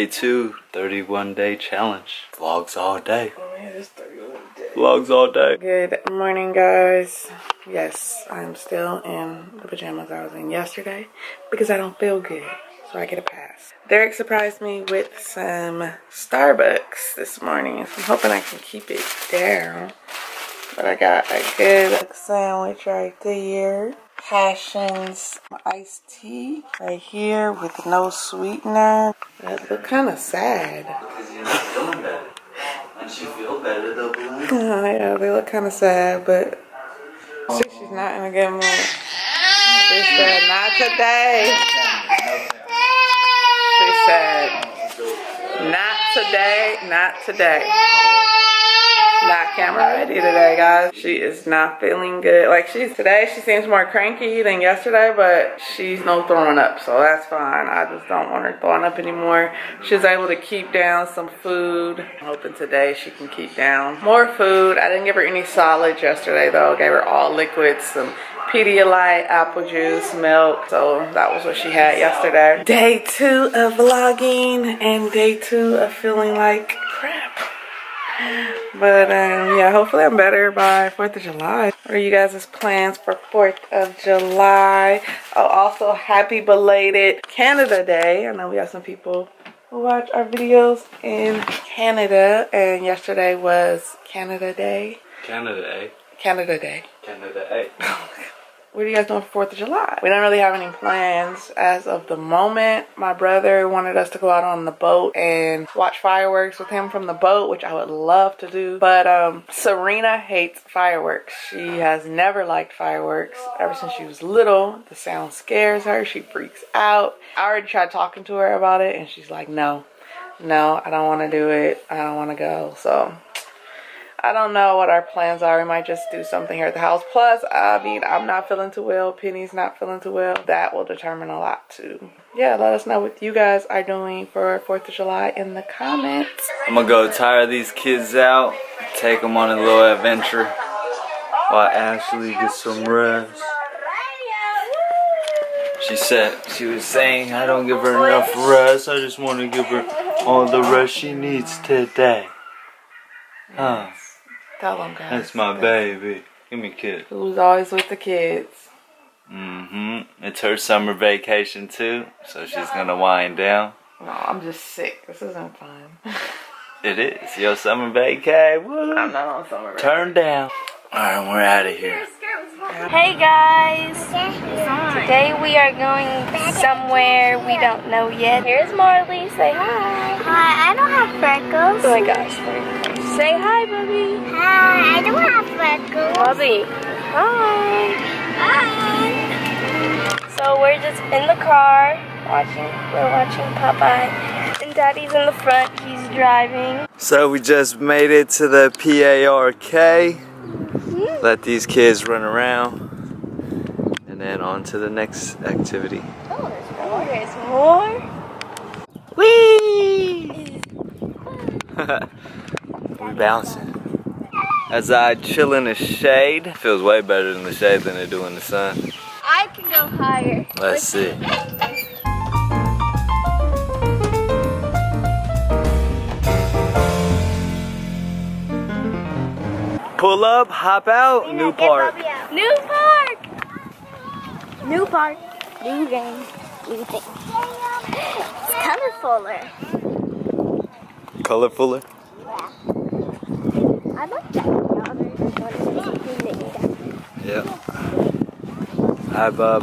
Day two, 31 day challenge. Vlogs all day. Oh it's 31 days. Vlogs all day. Good morning, guys. Yes, I'm still in the pajamas I was in yesterday because I don't feel good, so I get a pass. Derek surprised me with some Starbucks this morning, so I'm hoping I can keep it down. But I got a good sandwich right there. Passions iced tea right here with no sweetener. That look kind of sad. Because balloon. yeah, they look kind of sad, but she, she's not in a good mood. She said, not today. She said, not today, not today. Not camera ready today, guys. She is not feeling good. Like she's today, she seems more cranky than yesterday, but she's no throwing up, so that's fine. I just don't want her throwing up anymore. She's able to keep down some food. I'm hoping today she can keep down more food. I didn't give her any solids yesterday though. gave her all liquids, some Pedialyte, apple juice, milk. So that was what she had yesterday. Day two of vlogging and day two of feeling like crap. But um, yeah, hopefully I'm better by 4th of July. What are you guys' plans for 4th of July? Oh, also happy belated Canada Day. I know we have some people who watch our videos in Canada. And yesterday was Canada Day. Canada, Day. Canada Day. Canada, eh? What are you guys doing for 4th of July? We don't really have any plans as of the moment. My brother wanted us to go out on the boat and watch fireworks with him from the boat, which I would love to do. But um, Serena hates fireworks. She has never liked fireworks ever since she was little. The sound scares her. She freaks out. I already tried talking to her about it and she's like, no, no, I don't want to do it. I don't want to go. So I don't know what our plans are. We might just do something here at the house. Plus, I mean, I'm not feeling too well. Penny's not feeling too well. That will determine a lot too. Yeah, let us know what you guys are doing for 4th of July in the comments. I'm gonna go tire these kids out, take them on a little adventure while Ashley gets some rest. She said, she was saying, I don't give her enough rest. I just want to give her all the rest she needs today. Huh. Tell them, guys. That's my baby. Give me a kiss. Who's always with the kids. Mm-hmm. It's her summer vacation too, so she's gonna wind down. No, I'm just sick. This isn't fun. It is your summer vacay. Woo. I'm not on summer break. Turn down. Alright, we're out of here. Hey guys! Today we are going somewhere we don't know yet. Here's Marley. Say hi. Hi, I don't have freckles. Oh my gosh. Say hi, Bubby. Hi, I don't have freckles. Bubby. Hi. Hi. So we're just in the car watching. We're watching Popeye. And Daddy's in the front. He's driving. So we just made it to the PARK. Hmm. Let these kids run around. And then on to the next activity. Oh, there's more. There's more. Whee! we bouncing. As I chill in the shade, feels way better in the shade than it do in the sun. I can go higher. Let's see. Pull up, hop out, new park. New park. New park. New game. New thing. It's colorfuler. Colorfuller. I like that. Yep. Hi, Bub.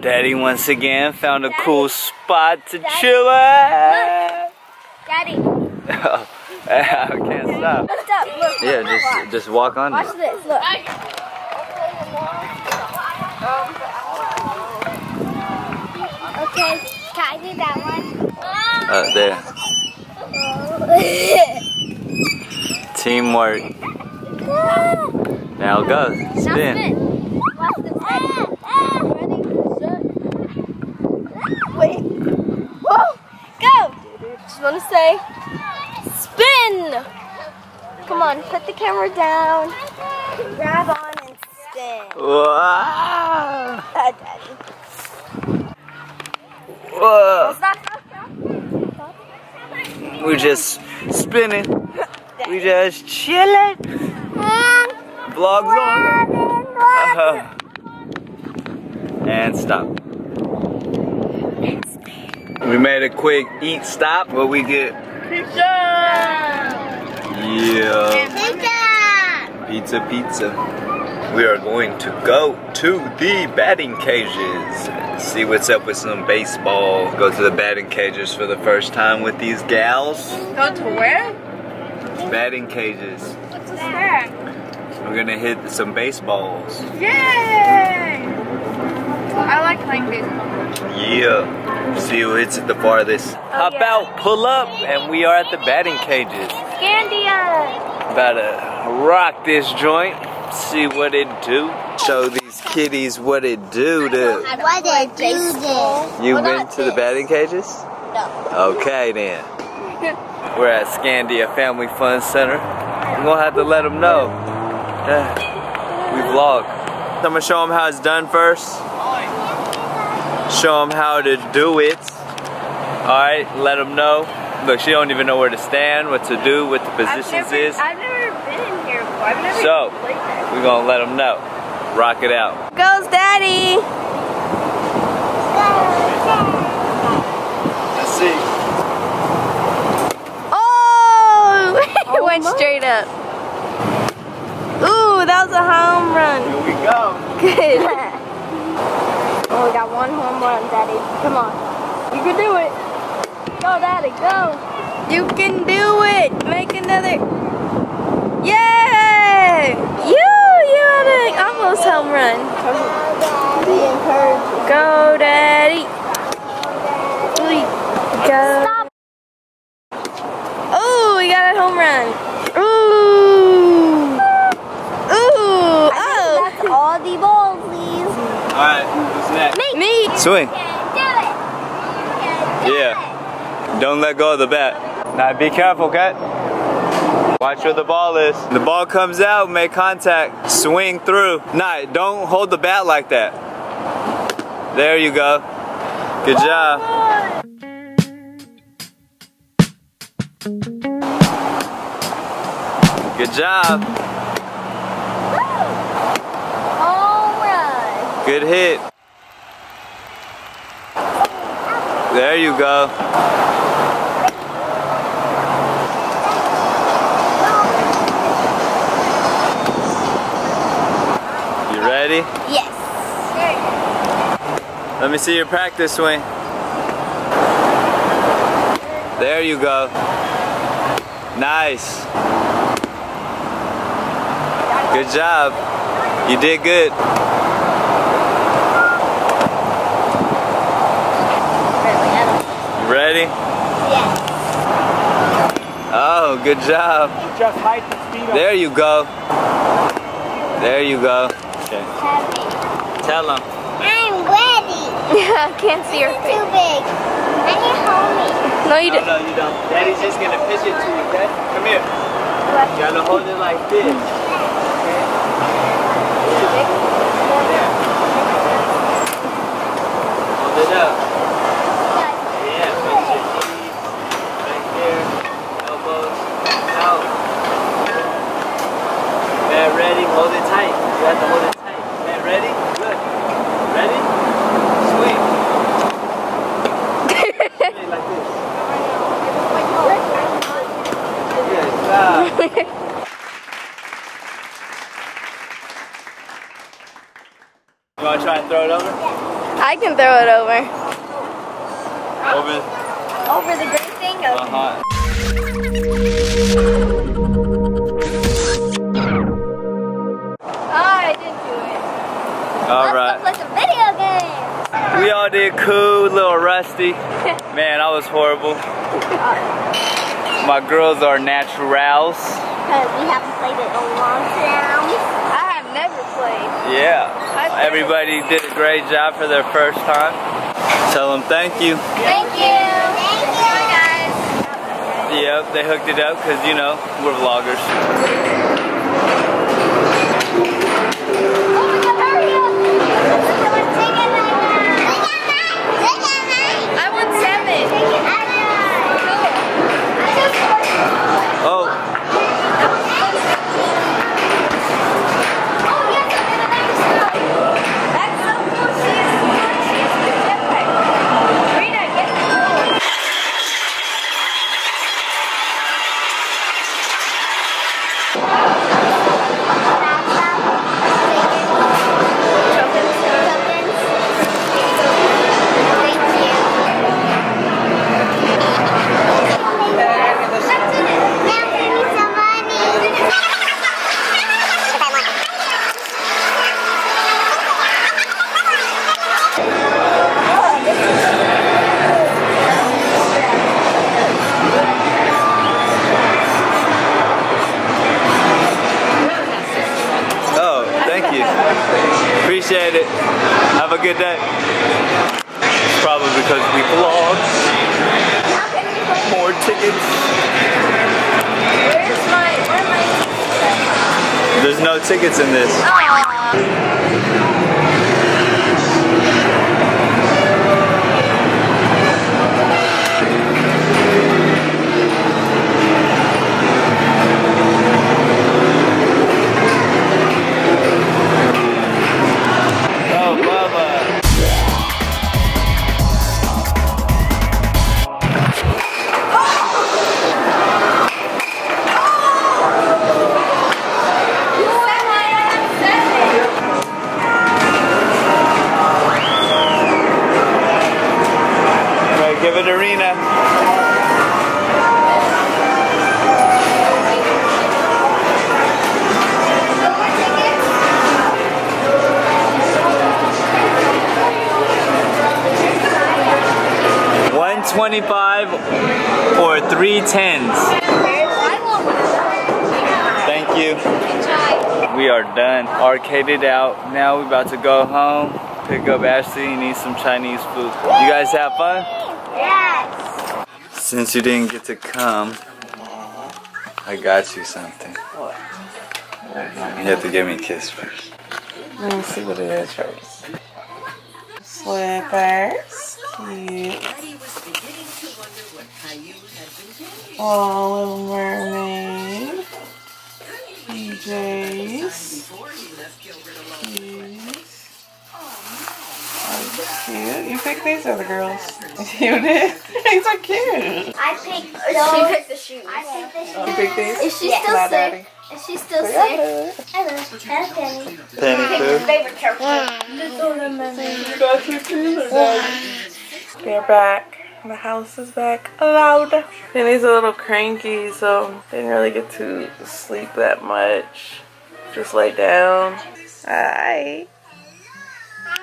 Daddy once again found a cool spot to chill at. Daddy, oh, I can't stop. lift up. Look. Yeah, just just walk on Watch it. this. Look. Okay, can I do that one? Uh, there. Teamwork. Now go. Spin. spin. Watch this. Ready? Set. Wait. Whoa. Go. Just want to say, spin. Come on, put the camera down. Grab on and spin. Wow. Daddy. Whoa. Stop. Just spinning. We just chilling. Vlogs on. Uh, and stop. We made a quick eat stop. What we get? Pizza. Yeah. Pizza. Pizza, pizza. We are going to go to the batting cages. See what's up with some baseball. Go to the batting cages for the first time with these gals. Go to where? Batting cages. What's that? We're gonna hit some baseballs. Yay! I like playing baseball. Yeah. See who hits it the farthest. Oh, How about pull up and we are at the batting cages. Scandia. About to rock this joint. See what it do. Show these kitties what it do to. Why they do this? You been to the batting cages? No. Okay then. We're at Scandia Family Fun Center. I'm gonna have to let them know. Yeah. We vlog. I'm gonna show them how it's done first. Show them how to do it. Alright, let them know. Look, she don't even know where to stand, what to do, what the positions is. I've never been in here before. I've never So, even played there. we're gonna let them know. Rock it out. Goes Daddy. Let's see. Oh! it went straight up. Ooh, that was a home run. Here we go. Good. oh, we got one home run, Daddy. Come on. You can do it. Go, Daddy, go. You can do it. Make another. Yay! You, you had an almost home run. Be encouraged. Go, Daddy. Go. Stop. Oh, we got a home run. Ooh. Ooh. Oh. That's all the balls, please. Alright, who's next? Me. Me. Swing. Do it. Yeah. Don't let go of the bat. Now be careful, cat. Watch where the ball is. The ball comes out, make contact, swing through. Nah, don't hold the bat like that. There you go. Good job. Good job. Good hit. There you go. You ready? Yes. Let me see your practice swing. There you go. Nice. Good job. You did good. You ready? Yes. Oh, good job. Just height and speed. There you go. There you go. Okay. Tell them. I'm ready. I can't see your face. Too big. I can hold me. No, you don't. no, you don't. Daddy's just gonna pitch it to you, okay? Come here. You gotta hold it like this. Okay? There. Hold it up. Yeah, pitch your knees. Right there. Elbows out. Man, ready? Hold it tight. You have to hold it tight. Man, ready? Good. Ready? Swing like this. Good job. You wanna try and throw it over? I can throw it. Over. Little rusty. Man, I was horrible. My girls are naturals. Because we haven't played it in a long time. I have never played. Yeah. Everybody did a great job for their first time. Tell them thank you. Thank you. Thank you. Bye, guys. Yep, they hooked it up because, you know, we're vloggers. Oh my god, hurry up. I won seven. Cool. good day? It's probably because we vlog. More tickets. Where's my, where are my There's no tickets in this. Give it arena. One twenty-five or three tens. Thank you. We are done. Arcaded out. Now we're about to go home, pick up Ashley and eat some Chinese food. You guys have fun? Since you didn't get to come, I got you something. What? You have to give me a kiss first. Let me see what it is first. Slippers. Cute. Oh, Little Mermaid. PJs. Cute. You picked these other girls. You did? These are cute. I picked She picked the shoes. I picked oh, You the picked these? Is she Yeah. still My sick? daddy. Is she still sick? dude. I know. That's Penny. Penny food? Favorite character. You got your feelings, Daddy. They're back. The house is back loud. Penny's a little cranky, so didn't really get to sleep that much. Just lay down. Hi.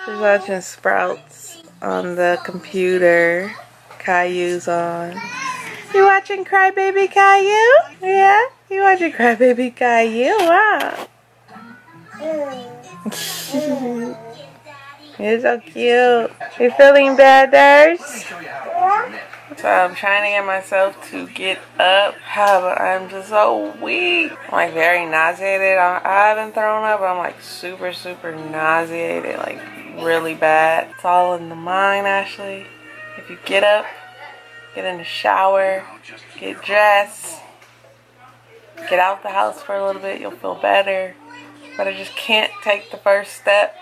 She's watching Sprouts on the computer. Caillou's on. You watching Crybaby Caillou? Yeah? You watching Crybaby Caillou? Wow. You're so cute. You feeling better? So I'm trying to get myself to get up, but I'm just so weak. I'm like very nauseated. I haven't thrown up, but I'm like super, super nauseated, like really bad. It's all in the mind, Ashley. If you get up, get in the shower, get dressed, get out the house for a little bit, you'll feel better. But I just can't take the first step,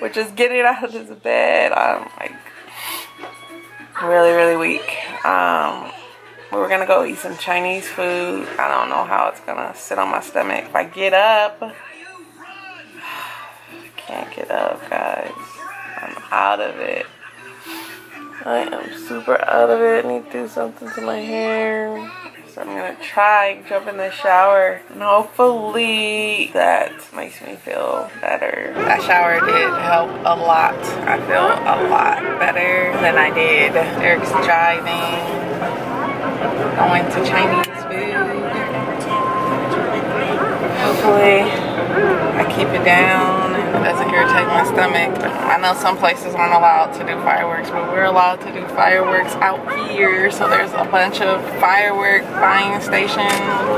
which is getting out of this bed. I'm like really, really weak. Um, we were gonna go eat some Chinese food. I don't know how it's gonna sit on my stomach. If I get up, can't get up, guys. I'm out of it. I am super out of it. I Need to do something to my hair. So I'm gonna try jump in the shower and hopefully that makes me feel better. That shower did help a lot. I feel a lot better than I did. Derek's driving, going to Chinese food. Hopefully I keep it down doesn't irritate my stomach. I know some places aren't allowed to do fireworks, but we're allowed to do fireworks out here. So there's a bunch of firework buying stations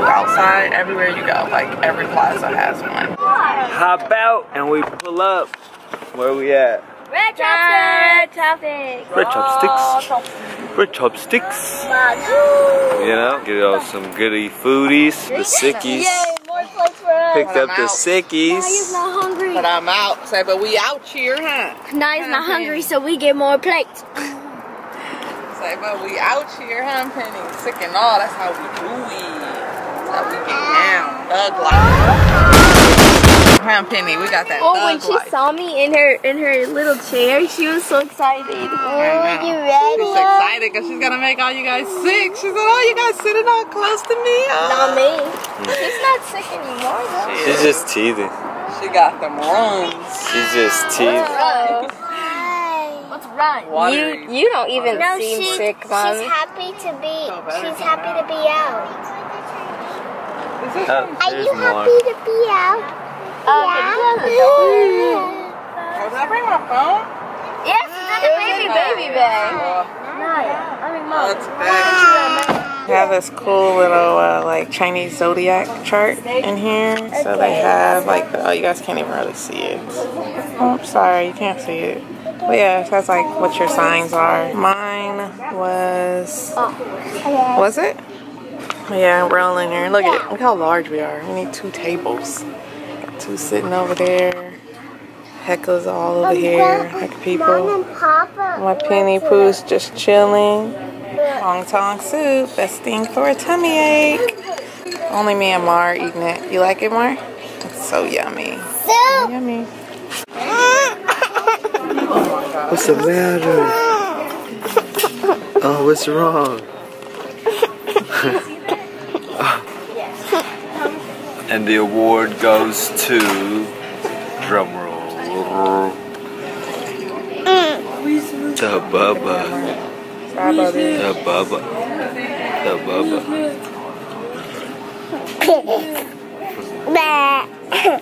outside everywhere you go. Like every plaza has one. Hop out and we pull up. Where we at? Red chopsticks. Red chopsticks. Red chopsticks. You know, get us some goody foodies. The sickies. Yay, more plates for us. Picked up the Nai's sickies. not hungry. But I'm out. Say, but we out here, huh? Nai's not hungry, so we get more plates. Say, but we out here, huh, Penny? Sick and all. That's how we do it. That's how we get down. Thug life. Huh, Penny? We got that Oh, when she life. saw me in her in her little chair, she was so excited. I oh, know. you ready? She's excited because she's gonna make all you guys sick. She said, "Oh, you guys sitting all close to me." Not Oh. me. She's not sick anymore though. She's just teething. She got them runs. She's just teething. Run. Hi. Let's run. Watery. You you don't even No, seem she, sick, she's happy to be. Feel She's from happy to be out. Oh, Are there's you more. happy to be out? Can you close? Did I bring my phone? Yes, it's in the baby baby bag. I mean, mom. They have this cool little uh, like Chinese zodiac chart in here. So they have like, oh, you guys can't even really see it. Oh, sorry, you can't see it. But yeah, it says like what your signs are. Mine was, was it? Yeah, we're all in here. Look at look how large we are. We need two tables. Got two sitting over there. Heckles all over here. Heck people. My Penny Pooh's just chilling. Hong Tong soup, best thing for a tummy ache. Only me and Mar eating it. You like it, Mar? It's so yummy. Soup. Yummy. What's the matter? Oh, what's wrong? and the award goes to drum roll. The Bubba. Bye, Bubby. The Bubba. The Bubba.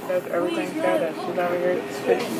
Does everything better. She's over here spitting.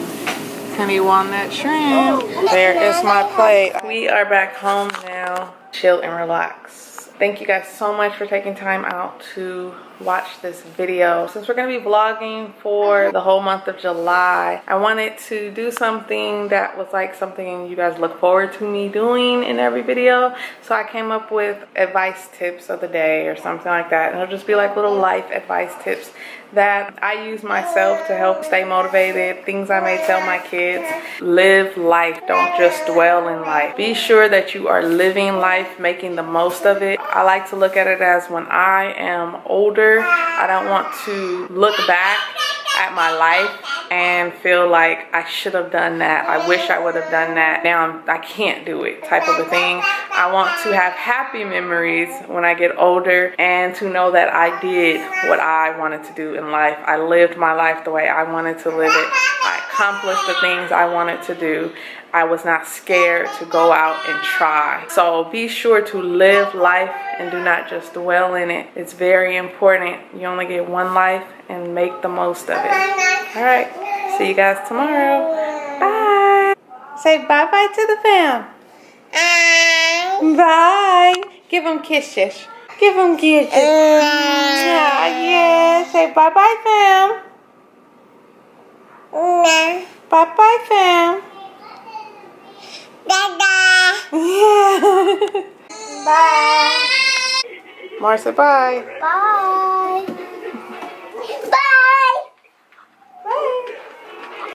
Honey walnut shrimp. There is my plate. We are back home now. Chill and relax. Thank you guys so much for taking time out to watch this video. Since we're to be vlogging for the whole month of July, I wanted to do something that was like something you guys look forward to me doing in every video. So I came up with advice tips of the day or something like that. And it'll just be like little life advice tips that I use myself to help stay motivated, things I may tell my kids. Live life, don't just dwell in life. Be sure that you are living life, making the most of it. I like to look at it as when I am older, I don't want to look back at my life and feel like I should have done that. I wish I would have done that. Now I can't do it type of a thing. I want to have happy memories when I get older and to know that I did what I wanted to do in life. I lived my life the way I wanted to live it. I accomplished the things I wanted to do. I was not scared to go out and try. So be sure to live life and do not just dwell in it. It's very important. You only get one life and make the most of it. All right. See you guys tomorrow. Bye. Say bye-bye to the fam. Bye. Give them kisses. Give them kisses. Yeah, yeah. Say bye-bye, fam. Bye-bye, fam. Bye-bye. Yeah. Bye. Marcia, bye. Bye.